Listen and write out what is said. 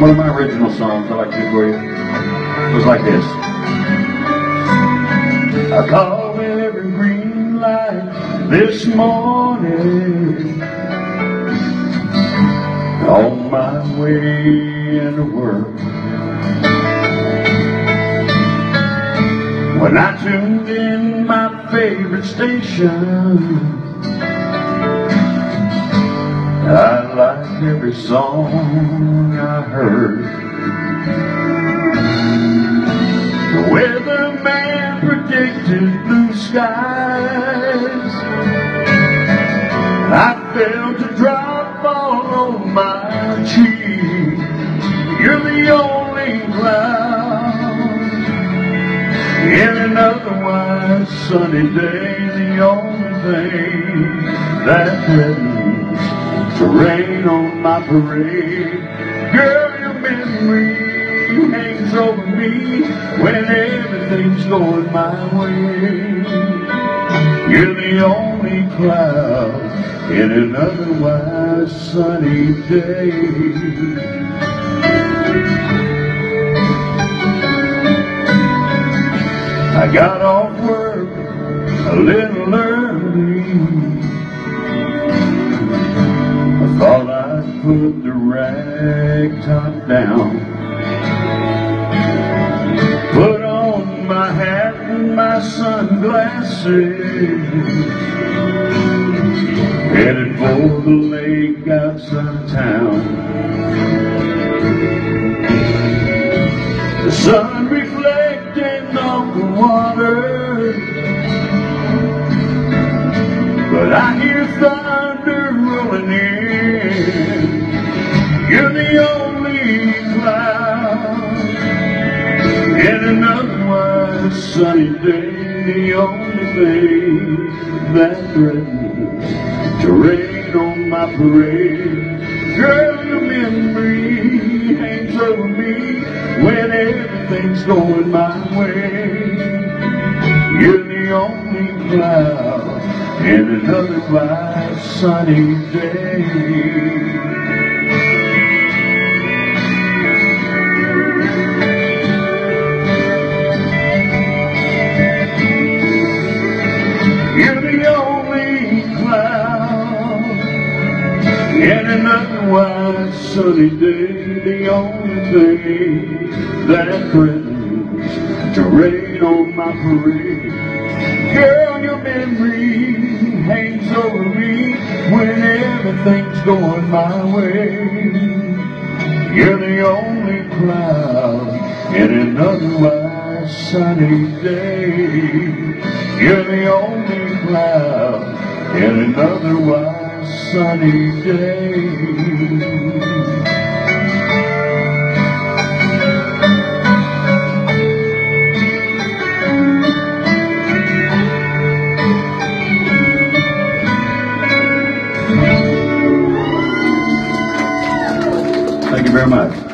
One of my original songs I like to do for you. It was like this. I called every green light this morning on my way into work. When I tuned in my favorite station every song I heard. The weatherman predicted blue skies. I felt a drop fall on my cheek. You're the only cloud in an otherwise sunny day. The only thing that threatens to rain on my parade. Girl, your memory hangs over me when everything's going my way. You're the only cloud in an otherwise sunny day. I got off work a little early put the rag top down. Put on my hat and my sunglasses. Headed for the lake outside town. The sun reflecting off the water. But I sunny day. The only thing that threatens to rain on my parade. Girl, your memory hangs over me when everything's going my way. You're the only cloud in an otherwise sunny day. In an otherwise sunny day, the only thing that threatens to rain on my parade. Girl, your memory hangs over me when everything's going my way. You're the only cloud in an otherwise sunny day. You're the only cloud in an otherwise sunny day. Thank you very much.